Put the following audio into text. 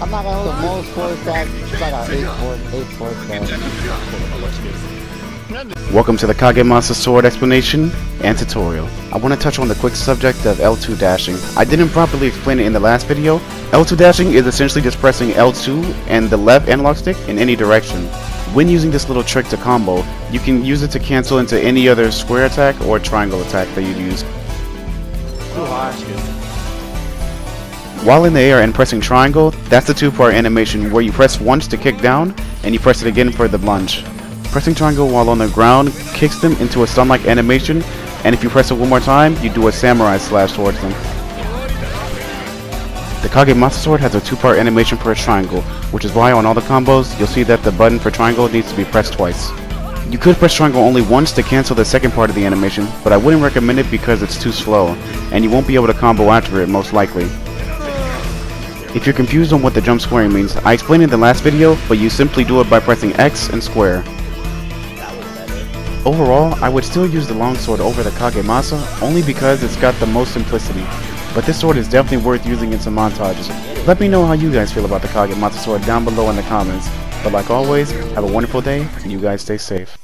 I'm not gonna hold the most force. stack. It's like an 8 4 8 4. Welcome to the Kagemasa Sword explanation and tutorial. I want to touch on the quick subject of L2 dashing. I didn't properly explain it in the last video. L2 dashing is essentially just pressing L2 and the left analog stick in any direction. When using this little trick to combo, you can use it to cancel into any other square attack or triangle attack that you'd use. While in the air and pressing triangle, that's the two-part animation where you press once to kick down, and you press it again for the lunge. Pressing triangle while on the ground kicks them into a stun-like animation, and if you press it one more time, you do a samurai slash towards them. The Kagemasa sword has a two-part animation for a triangle, which is why on all the combos, you'll see that the button for triangle needs to be pressed twice. You could press triangle only once to cancel the second part of the animation, but I wouldn't recommend it because it's too slow, and you won't be able to combo after it most likely. If you're confused on what the jump squaring means, I explained in the last video, but you simply do it by pressing X and square. Overall, I would still use the longsword over the Kagemasa, only because it's got the most simplicity. But this sword is definitely worth using in some montages. Let me know how you guys feel about the Kagemasa sword down below in the comments. But like always, have a wonderful day, and you guys stay safe.